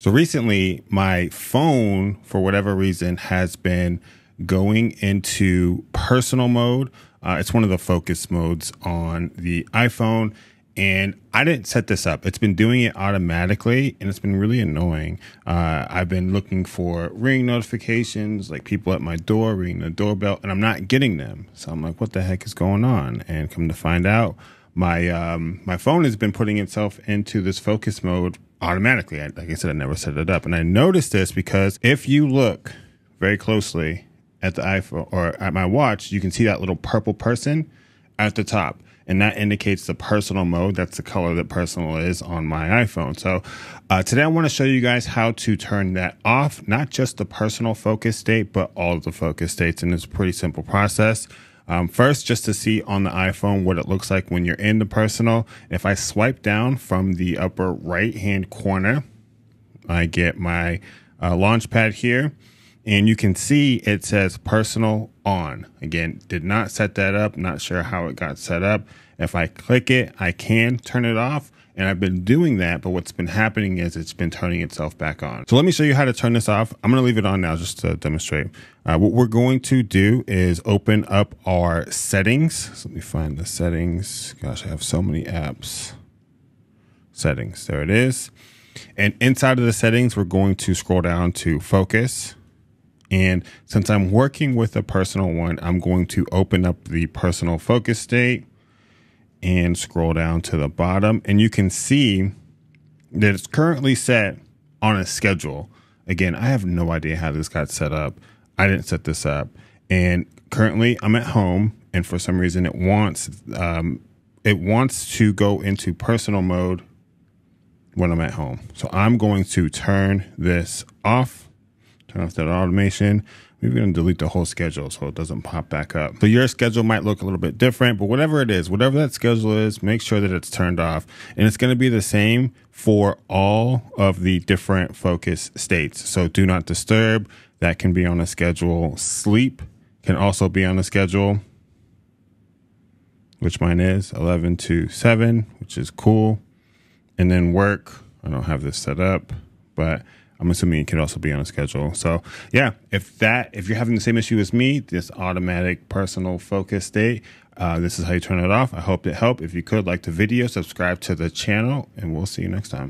So recently, my phone, for whatever reason, has been going into personal mode. Uh, it's one of the focus modes on the iPhone. And I didn't set this up. It's been doing it automatically and it's been really annoying. Uh, I've been looking for ring notifications, like people at my door ringing the doorbell, and I'm not getting them. So I'm like, what the heck is going on? And come to find out, my um, my phone has been putting itself into this focus mode automatically. I, like I said, I never set it up. And I noticed this because if you look very closely at the iPhone or at my watch, you can see that little purple person at the top. And that indicates the personal mode. That's the color that personal is on my iPhone. So uh, today I want to show you guys how to turn that off, not just the personal focus state, but all of the focus states. And it's a pretty simple process. Um, first, just to see on the iPhone what it looks like when you're in the personal. If I swipe down from the upper right hand corner, I get my uh, launch pad here. And you can see it says personal on. Again, did not set that up. Not sure how it got set up. If I click it, I can turn it off. And I've been doing that, but what's been happening is it's been turning itself back on. So let me show you how to turn this off. I'm going to leave it on now just to demonstrate. Uh, what we're going to do is open up our settings. So let me find the settings. Gosh, I have so many apps. Settings, there it is. And inside of the settings, we're going to scroll down to focus. And since I'm working with a personal one, I'm going to open up the personal focus state and scroll down to the bottom and you can see that it's currently set on a schedule. Again, I have no idea how this got set up. I didn't set this up. And currently I'm at home and for some reason it wants um, it wants to go into personal mode when I'm at home. So I'm going to turn this off, turn off that automation we're going to delete the whole schedule so it doesn't pop back up. So your schedule might look a little bit different, but whatever it is, whatever that schedule is, make sure that it's turned off. And it's going to be the same for all of the different focus states. So do not disturb, that can be on a schedule. Sleep can also be on a schedule, which mine is 11 to 7, which is cool. And then work, I don't have this set up, but I'm assuming it could also be on a schedule. So yeah, if that if you're having the same issue as me, this automatic personal focus state, uh, this is how you turn it off. I hope it helped. If you could like the video, subscribe to the channel, and we'll see you next time.